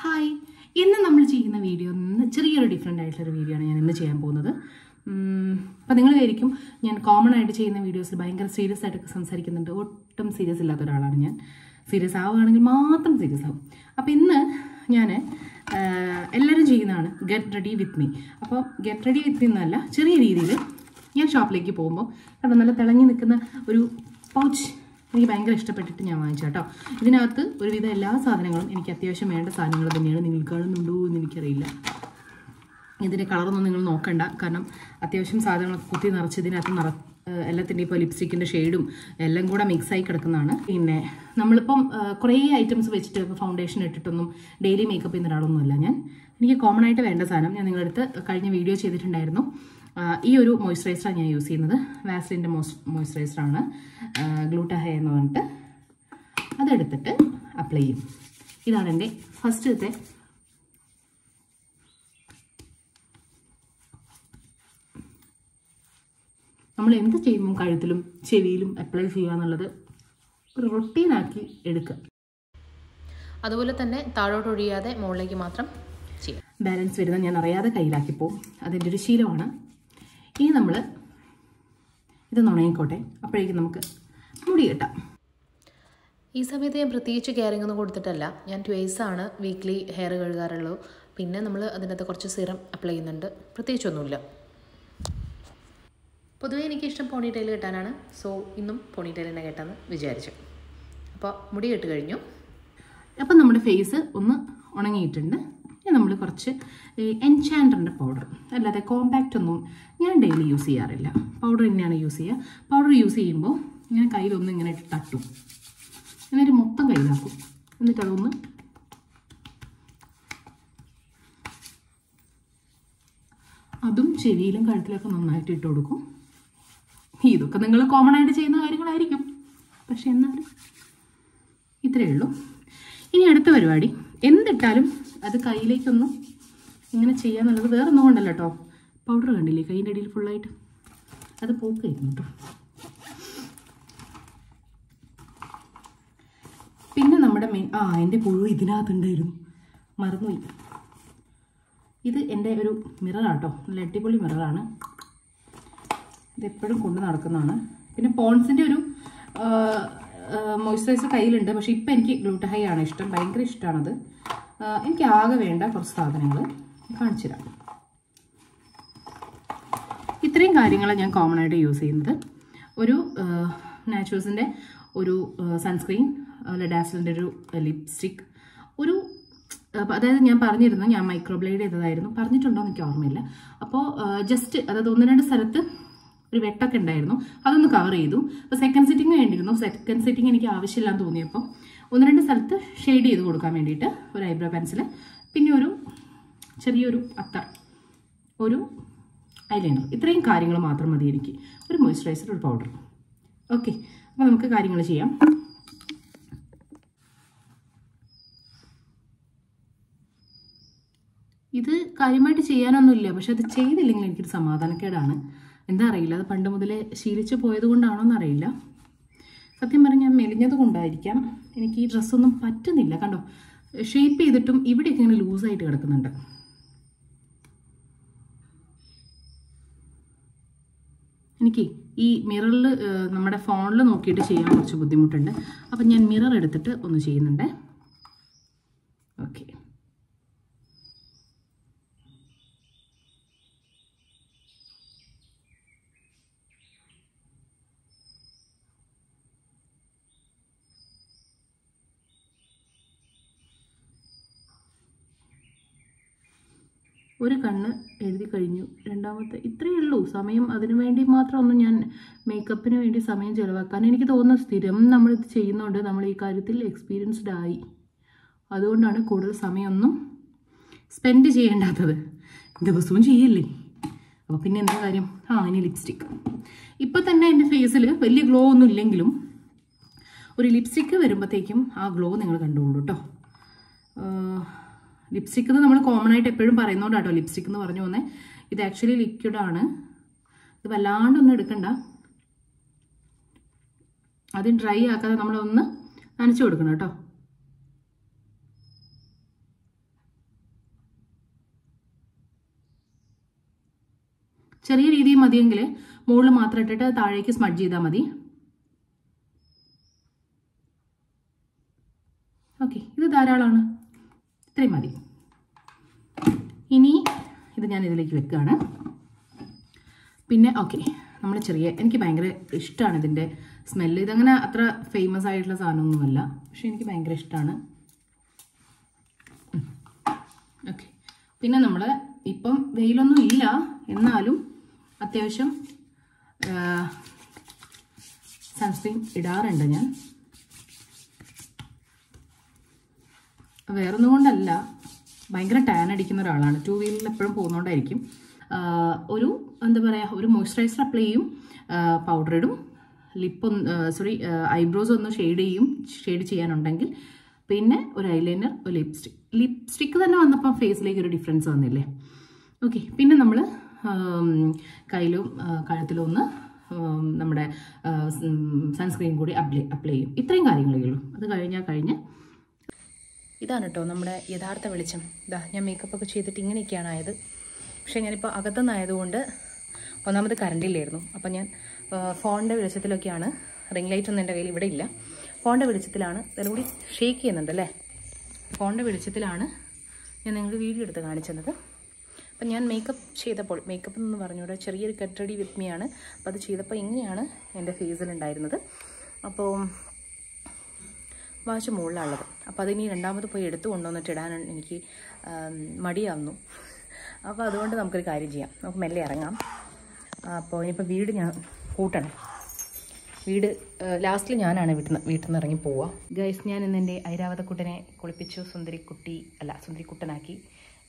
Hi ഇന്ന് നമ്മൾ ചെയ്യുന്ന വീഡിയോ ചെറിയൊരു ഡിഫറെന്റ് ആയിട്ടുള്ളൊരു വീഡിയോ ആണ് ഞാൻ ഇന്ന് ചെയ്യാൻ പോകുന്നത്. അപ്പോൾ നിങ്ങൾ വിചാരിക്കും ഞാൻ കോമൺ ആയിട്ട് ചെയ്യുന്ന വീഡിയോസിൽ ഭയങ്കര സീരിയസ് ആയിട്ടൊക്കെ സംസാരിക്കുന്നുണ്ട്. ഒട്ടും സീരിയസ് ഇല്ലാത്ത ഒരാളാണ് ഞാൻ. സീരിയസ് ആവുകയാണെങ്കിൽ മാത്രം സീരിയസ് ആവും. അപ്പോൾ ഇന്ന് ഞാൻ എല്ലാവരും ചെയ്യുന്നതാണ് ഗെറ്റ് റെഡി വിത്ത് മീ അപ്പോൾ ഗെറ്റ് റെഡി വിത്ത് മീ എന്നല്ല ചെറിയ രീതിയിൽ ഞാൻ ഷോപ്പിലേക്ക് പോകുമ്പോൾ അവിടെ നല്ല തിളങ്ങി നിൽക്കുന്ന ഒരു പൗച്ച് എനിക്ക് ഭയങ്കര ഇഷ്ടപ്പെട്ടിട്ട് ഞാൻ വാങ്ങിച്ചു കേട്ടോ. ഇതിനകത്ത് ഒരുവിധം എല്ലാ സാധനങ്ങളും എനിക്ക് അത്യാവശ്യം വേണ്ട സാധനങ്ങൾ തന്നെയാണ് നിങ്ങൾ കാണുന്നുണ്ടോ എന്ന് എനിക്കറിയില്ല. ഇതിന്റെ കളറൊന്നും നിങ്ങൾ നോക്കണ്ട. കാരണം അത്യാവശ്യം സാധനങ്ങളൊക്കെ കുത്തി നിറച്ച് ഇതിനകത്ത് നിറ എല്ലാത്തിന്റെ ഇപ്പോൾ ലിപ്സ്റ്റിക്കിന്റെ ഷെയ്ഡും എല്ലാം കൂടെ മിക്സായി കിടക്കുന്നതാണ്. പിന്നെ നമ്മളിപ്പം കുറേ ഐറ്റംസ് വെച്ചിട്ട് ഇപ്പോൾ ഫൗണ്ടേഷൻ ഇട്ടിട്ടൊന്നും ഡെയിലി മേക്കപ്പ് ചെയ്യുന്ന ഒരാളൊന്നുമല്ല ഞാൻ. എനിക്ക് കോമൺ ആയിട്ട് വേണ്ട സാധനം ഞാൻ നിങ്ങളുടെ അടുത്ത് കഴിഞ്ഞ വീഡിയോ ചെയ്തിട്ടുണ്ടായിരുന്നു. ഈ ഒരു മോയ്സ്ചറൈസറാണ് ഞാൻ യൂസ് ചെയ്യുന്നത് വാസ്ലിന്റെ മോസ് മോയ്സ്ചറൈസറാണ് ഗ്ലൂട്ടഹൈ എന്ന് പറഞ്ഞിട്ട് അതെടുത്തിട്ട് അപ്ലൈ ചെയ്യും. ഇതാണ് എന്റെ ഫസ്റ്റത്തെ നമ്മൾ എന്ത് ചെയ്യുമ്പോൾ കഴുത്തിലും ചെവിയിലും അപ്ലൈ ചെയ്യുക എന്നുള്ളത് ഒരു റൊട്ടീനാക്കി എടുക്കുക. അതുപോലെ തന്നെ താഴോട്ട് ഒഴിയാതെ മുകളിലേക്ക് മാത്രം ചെയ്യാം ബാലൻസ് വരുന്ന ഞാൻ അറിയാതെ കയ്യിലാക്കിപ്പോവും. അതിന്റെ ഒരു ശീലമാണ്. ഇനി നമ്മൾ ഇത് നുണയിക്കോട്ടെ അപ്പോഴേക്കും നമുക്ക് മുടി കെട്ടാം. ഈ സമയത്ത് ഞാൻ പ്രത്യേകിച്ച് കെയറിംഗ് ഒന്നും കൊടുത്തിട്ടല്ല. ഞാൻ ആണ്. വീക്ക്ലി ഹെയർ കഴുകാറുള്ളൂ. പിന്നെ നമ്മൾ അതിനകത്ത് കുറച്ച് സിറം അപ്ലൈ ചെയ്യുന്നുണ്ട്. പ്രത്യേകിച്ചൊന്നുമില്ല. പൊതുവേ എനിക്കിഷ്ടം പോണി ടൈൽ കെട്ടാനാണ്. സോ ഇന്നും പോണി ടൈൽ തന്നെ കെട്ടാന്ന് വിചാരിച്ചു. അപ്പോൾ മുടി കെട്ട് കഴിഞ്ഞു. അപ്പം നമ്മുടെ ഫേസ് ഒന്ന് ഉണങ്ങിയിട്ടുണ്ട്. ഇനി നമ്മൾ കുറച്ച് എൻചാൻഡറിന്റെ പൗഡർ അല്ലാതെ കോമ്പാക്റ്റ് ഒന്നും ഞാൻ ഡെയിലി യൂസ് ചെയ്യാറില്ല. പൗഡർ തന്നെയാണ് യൂസ് ചെയ്യുക. പൗഡർ യൂസ് ചെയ്യുമ്പോൾ ഇങ്ങനെ കയ്യിലൊന്നും ഇങ്ങനെ തട്ടും. എന്നിട്ട് മൊത്തം കയ്യിലാക്കും. എന്നിട്ട് അതൊന്ന് അതും ചെവിയിലും കഴുത്തിലൊക്കെ നന്നായിട്ട് ഇട്ട് കൊടുക്കും. ഇതൊക്കെ നിങ്ങൾ കോമൺ ആയിട്ട് ചെയ്യുന്ന കാര്യങ്ങളായിരിക്കും. പക്ഷെ എന്നാലും ഇത്രയേ ഉള്ളൂ. ഇനി അടുത്ത പരിപാടി. എന്തിട്ടാലും അത് കയ്യിലേക്കൊന്ന് ഇങ്ങനെ ചെയ്യാന്നുള്ളത് വേറെ ഒന്നും കേട്ടോ പൗഡർ കണ്ടില്ലേ? കൈയിന്റെ അടിയിൽ ഫുള്ളായിട്ട് അത് പോക്കായിരുന്നു കേട്ടോ പിന്നെ നമ്മുടെ മെയിൻ ആ എന്റെ പുഴു ഇതിനകത്തുണ്ടായിരുന്നു. മറന്നുപോയി. ഇത് എന്റെ ഒരു മിററാട്ടോ നല്ല അടിപൊളി മിററാണ് ഇതെപ്പോഴും കൊണ്ട് നടക്കുന്നതാണ്. പിന്നെ പോൺസിന്റെ ഒരു മോയ്സ്ചറൈസർ കയ്യിലുണ്ട്. പക്ഷേ ഇപ്പം എനിക്ക് ഗ്ലൂട്ടഹൈ ആണ് ഇഷ്ടം. ഭയങ്കര ഇഷ്ടമാണത്. എനിക്ക് ആകെ വേണ്ട കുറച്ച് സാധനങ്ങൾ കാണിച്ചു തരാം ഇത്രയും കാര്യങ്ങളാണ് ഞാൻ കോമൺ ആയിട്ട് യൂസ് ചെയ്യുന്നത്. ഒരു നാച്ചുറൽസിന്റെ ഒരു സൺസ്ക്രീൻ ലഡാസിലിന്റെ ഒരു ലിപ്സ്റ്റിക് ഒരു അതായത് ഞാൻ പറഞ്ഞിരുന്നു ഞാൻ മൈക്രോബ്ലേഡ് ചെയ്തതായിരുന്നു. പറഞ്ഞിട്ടുണ്ടോ എന്ന് എനിക്ക് ഓർമ്മയില്ല. അപ്പോൾ ജസ്റ്റ് അതായത് ഒന്ന് രണ്ട് സ്ഥലത്ത് ഒരു വെട്ടൊക്കെ ഉണ്ടായിരുന്നു. അതൊന്ന് കവർ ചെയ്തു. അപ്പോൾ സെക്കൻഡ് സിറ്റിംഗ് വേണ്ടിയിരുന്നു. സെക്കൻഡ് സിറ്റിംഗ് എനിക്ക് ആവശ്യമില്ലാന്ന് തോന്നിയപ്പോൾ ഒന്ന് രണ്ട് സ്ഥലത്ത് ഷെയ്ഡ് ചെയ്ത് കൊടുക്കാൻ വേണ്ടിയിട്ട് ഒരു ഐബ്രോ പെൻസിൽ പിന്നെ ഒരു ചെറിയൊരു അത്ത ഒരു ഐലൈനർ ഇത്രയും കാര്യങ്ങൾ മാത്രം മതി എനിക്ക്. ഒരു മോയ്സ്ചറൈസർ ഒരു പൗഡർ ഓക്കെ അപ്പോൾ നമുക്ക് കാര്യങ്ങൾ ചെയ്യാം. ഇത് കാര്യമായിട്ട് ചെയ്യാനൊന്നുമില്ല. പക്ഷെ അത് ചെയ്തില്ലെങ്കിൽ എനിക്കൊരു സമാധാനക്കേടാണ്. എന്താ അറിയില്ല അത് പണ്ട് മുതലേ ശീലിച്ചു പോയത് കൊണ്ടാണോ എന്നറിയില്ല സത്യം പറഞ്ഞാൽ മെലിഞ്ഞത് കൊണ്ടായിരിക്കാം. എനിക്ക് ഈ ഡ്രസ്സൊന്നും പറ്റുന്നില്ല. കണ്ടോ? ഷേപ്പ് ചെയ്തിട്ടും ഇവിടെയൊക്കെ ഇങ്ങനെ ലൂസായിട്ട് കിടക്കുന്നുണ്ട്. എനിക്ക് ഈ മിററിൽ നമ്മുടെ ഫോണിൽ നോക്കിയിട്ട് ചെയ്യാൻ കുറച്ച് ബുദ്ധിമുട്ടുണ്ട്. അപ്പം ഞാൻ മിറർ എടുത്തിട്ട് ഒന്ന് ചെയ്യുന്നുണ്ട് ഓക്കെ ഒരു കണ്ണ് എഴുതി കഴിഞ്ഞു. രണ്ടാമത്തെ ഇത്രയേ ഉള്ളൂ. സമയം അതിനു വേണ്ടി മാത്രമൊന്നും ഞാൻ മേക്കപ്പിന് വേണ്ടി സമയം ചിലവാക്കാൻ എനിക്ക് തോന്നുന്നു. സ്ഥിരം നമ്മൾ ഇത് ചെയ്യുന്നതുകൊണ്ട് നമ്മൾ ഈ കാര്യത്തിൽ എക്സ്പീരിയൻസ്ഡ് ആയി. അതുകൊണ്ടാണ് കൂടുതൽ സമയമൊന്നും സ്പെൻഡ് ചെയ്യേണ്ടാത്തത്. ദിവസവും ചെയ്യില്ലേ? അപ്പോൾ പിന്നെ എന്താ കാര്യം? ആ ഇനി ലിപ്സ്റ്റിക് ഇപ്പം തന്നെ എന്റെ ഫേസിൽ വലിയ ഗ്ലോ ഒന്നും ഇല്ലെങ്കിലും ഒരു ലിപ്സ്റ്റിക്ക് വരുമ്പോഴത്തേക്കും ആ ഗ്ലോ നിങ്ങൾ കണ്ടുകൊള്ളൂ കേട്ടോ ലിപ്സ്റ്റിക് എന്ന് നമ്മൾ കോമൺ ആയിട്ട് എപ്പോഴും പറയുന്നതുകൊണ്ട് കേട്ടോ ലിപ്സ്റ്റിക് എന്ന് പറഞ്ഞു വന്നേ ഇത് ആക്ച്വലി ലിക്വിഡാണ് ഇത് വല്ലാണ്ടൊന്നും എടുക്കണ്ട. അത് ഡ്രൈ ആക്കാതെ നമ്മളൊന്ന് നനച്ചു കൊടുക്കണം കേട്ടോ. ചെറിയ രീതിയിൽ മതിയെങ്കിൽ മുകളിൽ മാത്രം ഇട്ടിട്ട് താഴേക്ക് സ്മഡ് ചെയ്താൽ മതി. ഓക്കെ ഇത് ധാരാളമാണ്. ഇത്രയും മതി. ഇനി ഇത് ഞാൻ ഇതിലേക്ക് വെക്കുകയാണ്. പിന്നെ ഓക്കെ നമ്മൾ ചെറിയ എനിക്ക് ഭയങ്കര ഇഷ്ടമാണ് ഇതിന്റെ സ്മെല്ല് ഇതങ്ങനെ അത്ര ഫേമസ് ആയിട്ടുള്ള സാധനമൊന്നുമല്ല പക്ഷെ എനിക്ക് ഭയങ്കര ഇഷ്ടമാണ് ഓക്കെ പിന്നെ നമ്മൾ ഇപ്പം വെയിലൊന്നും ഇല്ല എന്നാലും അത്യാവശ്യം സൺസ്ക്രീൻ ഇടാറുണ്ട് ഞാൻ. വേറൊന്നും കൊണ്ടല്ല. ഭയങ്കര ടാൻ അടിക്കുന്ന ഒരാളാണ്. ടു വീലറിൽ എപ്പോഴും പോകുന്നതുകൊണ്ടായിരിക്കും ആഹ് ഒരു എന്താ പറയുക ഒരു മോയ്സ്ചറൈസർ അപ്ലൈ ചെയ്യും. പൗഡർ ഇടും. ലിപ്പ് സോറി ഐബ്രോസ് ഒന്ന് ഷെയ്ഡ് ചെയ്യും ഷെയ്ഡ് ചെയ്യാനുണ്ടെങ്കിൽ. പിന്നെ ഒരു ഐലൈനർ ഒരു ലിപ്സ്റ്റിക് ലിപ്സ്റ്റിക്ക് തന്നെ വന്നപ്പം ഫേസിലേക്ക് ഒരു ഡിഫറൻസ് വന്നില്ലേ? ഓക്കെ പിന്നെ നമ്മൾ കയ്യിലും കഴുത്തിലും ഒന്ന് നമ്മുടെ സൺസ്ക്രീൻ കൂടി അപ്ലൈ അപ്ലൈ ചെയ്യും. ഇത്രയും കാര്യങ്ങളേ ഉള്ളൂ. അത് കഴിഞ്ഞാൽ കഴിഞ്ഞ് ഇതാണ് കേട്ടോ നമ്മുടെ യഥാർത്ഥ വെളിച്ചം. ഇതാ ഞാൻ മേക്കപ്പ് ഒക്കെ ചെയ്തിട്ട് ഇങ്ങനെയൊക്കെയാണ് ആയത്. പക്ഷേ ഞാനിപ്പോൾ അകത്തുനിന്നായതുകൊണ്ട് ഒന്നാമത് കറണ്ടില്ലായിരുന്നു അപ്പം ഞാൻ ഫോണിന്റെ വെളിച്ചത്തിലൊക്കെയാണ്. റിംഗ് ലൈറ്റ് ഒന്നും എന്റെ കയ്യിൽ ഇവിടെ ഇല്ല. ഫോണിന്റെ വെളിച്ചത്തിലാണ്. കൂടി ഷേക്ക് ചെയ്യുന്നുണ്ട് അല്ലേ? ഫോണിന്റെ വെളിച്ചത്തിലാണ് ഞാൻ നിങ്ങൾക്ക് വീഡിയോ എടുത്ത് കാണിച്ചത്. അപ്പം ഞാൻ മേക്കപ്പ് ചെയ്തപ്പോൾ മേക്കപ്പ് എന്ന് പറഞ്ഞൂടെ ചെറിയൊരു കെട്ടടി വിത്മിയാണ് അപ്പോൾ അത് ചെയ്തപ്പോൾ ഇങ്ങനെയാണ് എന്റെ ഫേസിലുണ്ടായിരുന്നത് അപ്പോൾ വാച്ച് മുകളിലുള്ളത് അപ്പോൾ അതിനി രണ്ടാമത് പോയി എടുത്തു കൊണ്ടുവന്നിട്ട് ഇടാൻ എനിക്ക് മടിയാവുന്നു. അപ്പോൾ അതുകൊണ്ട് നമുക്കൊരു കാര്യം ചെയ്യാം. നമുക്ക് മെല്ലെ ഇറങ്ങാം. അപ്പോൾ ഇനിയിപ്പോൾ വീട് ഞാൻ കൂട്ടണം. വീട് ലാസ്റ്റിൽ ഞാനാണ് വീട്ടിൽ നിന്ന് വീട്ടിൽ നിന്ന് ഇറങ്ങി പോവുക ഗൈസ് ഞാൻ ഇന്ന് എന്റെ ഐരാവതക്കുട്ടനെ കുളിപ്പിച്ചു. സുന്ദരിക്കുട്ടി അല്ല സുന്ദരിക്കുട്ടനാക്കി.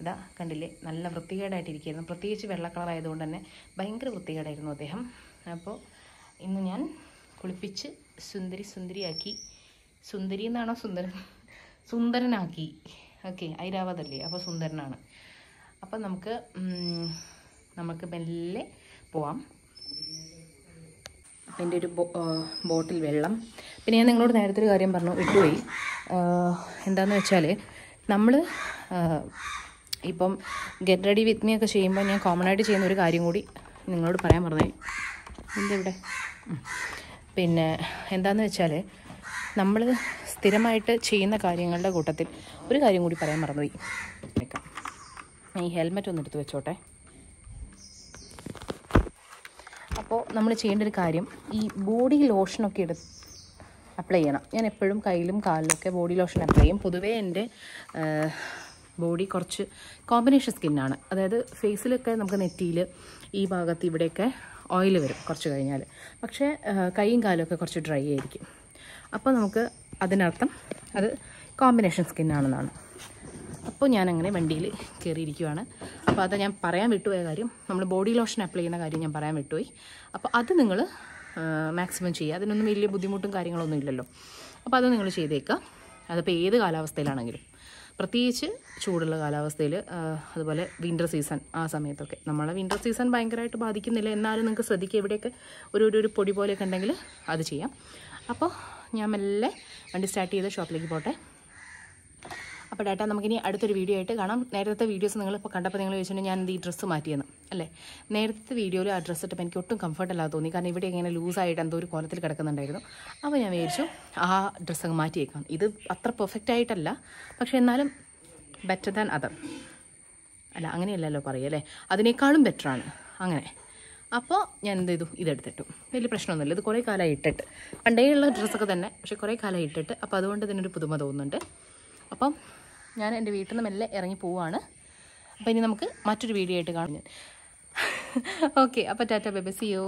ഇതാ കണ്ടില്ലേ? നല്ല വൃത്തികേടായിട്ടിരിക്കുകയായിരുന്നു. പ്രത്യേകിച്ച് വെള്ള കളർ ആയതുകൊണ്ട് തന്നെ ഭയങ്കര വൃത്തികേടായിരുന്നു അദ്ദേഹം. അപ്പോൾ ഇന്ന് ഞാൻ കുളിപ്പിച്ച് സുന്ദരി സുന്ദരിയാക്കി സുന്ദരി എന്നാണോ സുന്ദരൻ? സുന്ദരനാക്കി. ഓക്കെ ഐരാവതല്ലേ? അപ്പോൾ സുന്ദരനാണ്. അപ്പം നമുക്ക് നമുക്ക് മെല്ലെ പോവാം. എന്റെ ഒരു ബോട്ടിൽ വെള്ളം. പിന്നെ ഞാൻ നിങ്ങളോട് നേരത്തെ ഒരു കാര്യം പറഞ്ഞു ഇട്ടുപോയി. എന്താണെന്ന് വെച്ചാൽ നമ്മൾ ഇപ്പം ഗെറ്റ് റെഡി വിത്ത് മീ ഒക്കെ ചെയ്യുമ്പോൾ ഞാൻ കോമൺ ആയിട്ട് ചെയ്യുന്ന ഒരു കാര്യം കൂടി നിങ്ങളോട് പറയാൻ പറഞ്ഞേ എന്താ ഇവിടെ പിന്നെ എന്താണെന്ന് വെച്ചാൽ നമ്മൾ സ്ഥിരമായിട്ട് ചെയ്യുന്ന കാര്യങ്ങളുടെ കൂട്ടത്തിൽ ഒരു കാര്യം കൂടി പറയാൻ മറന്നുപോയി. ഈ ഹെൽമെറ്റ് ഒന്ന് എടുത്ത് വെച്ചോട്ടെ. അപ്പോൾ നമ്മൾ ചെയ്യേണ്ട ഒരു കാര്യം ഈ ബോഡി ലോഷനൊക്കെ എടുത്ത് അപ്ലൈ ചെയ്യണം. ഞാൻ എപ്പോഴും കയ്യിലും കാലിലൊക്കെ ബോഡി ലോഷൻ അപ്ലൈ ചെയ്യും. പൊതുവേ എന്റെ ബോഡി കുറച്ച് കോമ്പിനേഷൻ സ്കിന്നാണ് അതായത് ഫേസിലൊക്കെ നമുക്ക് നെറ്റിയിൽ ഈ ഭാഗത്ത് ഇവിടെയൊക്കെ ഓയിൽ വരും കുറച്ച് കഴിഞ്ഞാൽ പക്ഷേ കൈയും കാലും കുറച്ച് ഡ്രൈ ആയിരിക്കും. അപ്പോൾ നമുക്ക് അതിനർത്ഥം അത് കോമ്പിനേഷൻ സ്കിന്നാണെന്നാണ് അപ്പോൾ ഞാനങ്ങനെ വണ്ടിയിൽ കയറിയിരിക്കുവാണ് അപ്പോൾ അത് ഞാൻ പറയാൻ വിട്ടുപോയ കാര്യം നമ്മൾ ബോഡി ലോഷൻ അപ്ലൈ ചെയ്യുന്ന കാര്യം ഞാൻ പറയാൻ വിട്ടുപോയി. അപ്പോൾ അത് നിങ്ങൾ മാക്സിമം ചെയ്യുക. അതിനൊന്നും വലിയ ബുദ്ധിമുട്ടും കാര്യങ്ങളൊന്നും ഇല്ലല്ലോ. അപ്പോൾ അത് നിങ്ങൾ ചെയ്തേക്കുക. അതിപ്പോൾ ഏത് കാലാവസ്ഥയിലാണെങ്കിലും. പ്രത്യേകിച്ച് ചൂടുള്ള കാലാവസ്ഥയിൽ അതുപോലെ വിന്റർ സീസൺ ആ സമയത്തൊക്കെ. നമ്മളെ വിന്റർ സീസൺ ഭയങ്കരമായിട്ട് ബാധിക്കുന്നില്ല. എന്നാലും നിങ്ങൾക്ക് ശ്രദ്ധിക്കുക. എവിടെയൊക്കെ ഒരു ഒരു പൊടി പോലെയൊക്കെ ഉണ്ടെങ്കിൽ അത് ചെയ്യാം. അപ്പോൾ ഞാൻ മെല്ലെ വണ്ടി സ്റ്റാർട്ട് ചെയ്ത് ഷോപ്പിലേക്ക് പോട്ടെ. അപ്പോൾ ഡേറ്റാ നമുക്കിനി അടുത്തൊരു വീഡിയോ ആയിട്ട് കാണാം. നേരത്തെ വീഡിയോസ് നിങ്ങൾ ഇപ്പോൾ കണ്ടപ്പോൾ നിങ്ങൾ ചോദിച്ചിട്ടുണ്ടെങ്കിൽ ഞാൻ ഈ ഡ്രസ്സ് മാറ്റിയെന്ന് അല്ലേ? നേരത്തെ വീഡിയോയിൽ ആ ഡ്രസ്സ് ഇട്ടപ്പോൾ എനിക്ക് ഒട്ടും കംഫർട്ട് അല്ലാതെ തോന്നി. കാരണം ഇവിടെ ഇങ്ങനെ ലൂസായിട്ട് എന്തോ ഒരു കോലത്തിൽ കിടക്കുന്നുണ്ടായിരുന്നു. അപ്പോൾ ഞാൻ വിചാരിച്ചു ആ ഡ്രസ്സ് അങ്ങ് മാറ്റിയേക്കാം ഇത് അത്ര പെർഫെക്റ്റ് ആയിട്ടല്ല പക്ഷെ എന്നാലും ബെറ്റർ ദാൻ അതർ അല്ല അങ്ങനെയല്ലല്ലോ അല്ലേ? അതിനേക്കാളും ബെറ്ററാണ് അങ്ങനെ. അപ്പോൾ ഞാൻ എന്ത് ചെയ്തു? ഇതെടുത്തിട്ടു. വലിയ പ്രശ്നമൊന്നുമില്ല. ഇത് കുറേ കാലമായി ഇട്ടിട്ട്. പണ്ടേയുള്ള ഡ്രസ്സൊക്കെ തന്നെ പക്ഷേ കുറേ കാലമായി ഇട്ടിട്ട്. അപ്പോൾ അതുകൊണ്ട് ഇതിനൊരു പുതുമ തോന്നുന്നുണ്ട്. അപ്പം ഞാൻ എന്റെ വീട്ടിൽ നിന്ന് മെല്ലെ ഇറങ്ങി പോവുകയാണ് അപ്പോൾ ഇനി നമുക്ക് മറ്റൊരു വീഡിയോ ആയിട്ട് കാണാം. ഞാൻ ഓക്കെ. അപ്പോൾ ടാറ്റ ബേബി സിയോ